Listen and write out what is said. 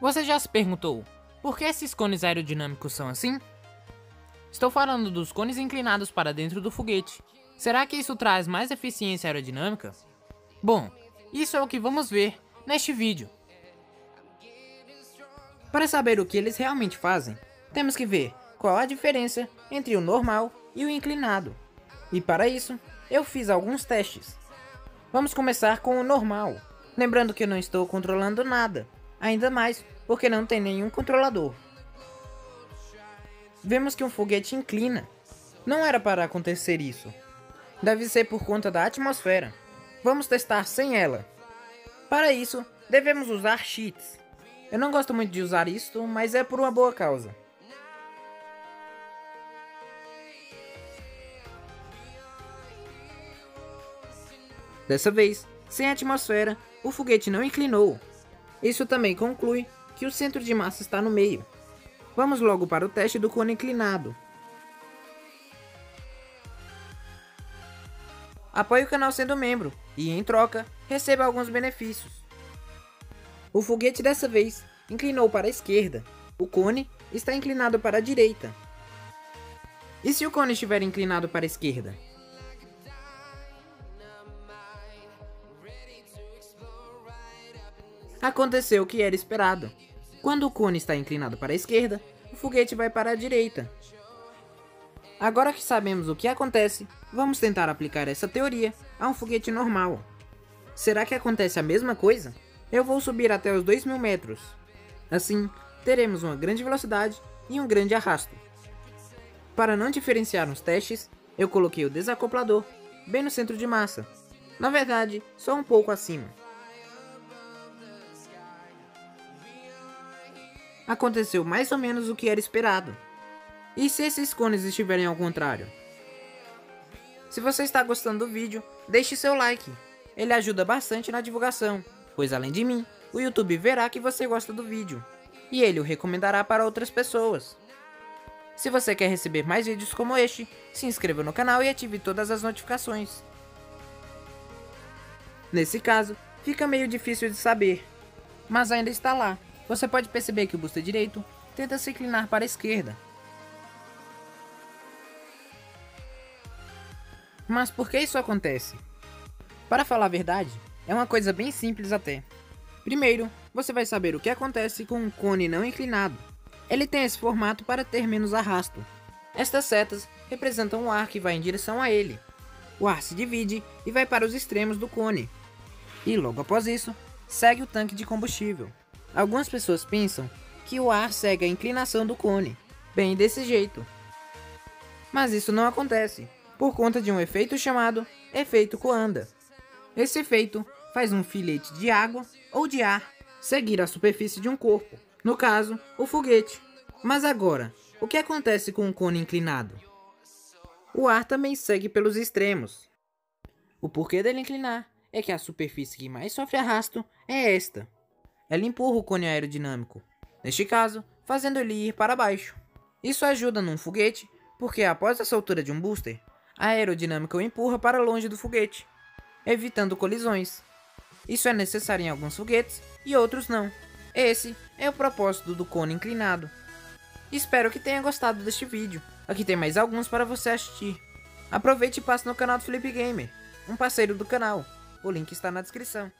Você já se perguntou, por que esses cones aerodinâmicos são assim? Estou falando dos cones inclinados para dentro do foguete. Será que isso traz mais eficiência aerodinâmica? Bom, isso é o que vamos ver neste vídeo. Para saber o que eles realmente fazem, temos que ver qual a diferença entre o normal e o inclinado. E para isso, eu fiz alguns testes. Vamos começar com o normal. Lembrando que eu não estou controlando nada, ainda mais porque não tem nenhum controlador. Vemos que um foguete inclina. Não era para acontecer isso. Deve ser por conta da atmosfera. Vamos testar sem ela. Para isso, devemos usar cheats. Eu não gosto muito de usar isto, mas é por uma boa causa. Dessa vez, sem atmosfera, o foguete não inclinou. Isso também conclui que o centro de massa está no meio. Vamos logo para o teste do cone inclinado. Apoie o canal sendo membro e, em troca, receba alguns benefícios. O foguete dessa vez inclinou para a esquerda. O cone está inclinado para a direita. E se o cone estiver inclinado para a esquerda? Aconteceu o que era esperado. Quando o cone está inclinado para a esquerda, o foguete vai para a direita. Agora que sabemos o que acontece, vamos tentar aplicar essa teoria a um foguete normal. Será que acontece a mesma coisa? Eu vou subir até os 2.000 metros. Assim, teremos uma grande velocidade e um grande arrasto. Para não diferenciar nos testes, eu coloquei o desacoplador bem no centro de massa. Na verdade, só um pouco acima. Aconteceu mais ou menos o que era esperado. E se esses cones estiverem ao contrário? Se você está gostando do vídeo, deixe seu like. Ele ajuda bastante na divulgação, pois além de mim, o YouTube verá que você gosta do vídeo. E ele o recomendará para outras pessoas. Se você quer receber mais vídeos como este, se inscreva no canal e ative todas as notificações. Nesse caso, fica meio difícil de saber, mas ainda está lá. Você pode perceber que o booster direito tenta se inclinar para a esquerda. Mas por que isso acontece? Para falar a verdade, é uma coisa bem simples até. Primeiro, você vai saber o que acontece com um cone não inclinado. Ele tem esse formato para ter menos arrasto. Estas setas representam o ar que vai em direção a ele. O ar se divide e vai para os extremos do cone. E logo após isso, segue o tanque de combustível. Algumas pessoas pensam que o ar segue a inclinação do cone, bem desse jeito. Mas isso não acontece, por conta de um efeito chamado efeito Coanda. Esse efeito faz um filete de água ou de ar seguir a superfície de um corpo, no caso, o foguete. Mas agora, o que acontece com um cone inclinado? O ar também segue pelos extremos. O porquê dele inclinar é que a superfície que mais sofre arrasto é esta, ela empurra o cone aerodinâmico, neste caso, fazendo ele ir para baixo. Isso ajuda num foguete, porque após a soltura de um booster, a aerodinâmica o empurra para longe do foguete, evitando colisões. Isso é necessário em alguns foguetes e outros não. Esse é o propósito do cone inclinado. Espero que tenha gostado deste vídeo. Aqui tem mais alguns para você assistir. Aproveite e passe no canal do Felipe Gamer, um parceiro do canal. O link está na descrição.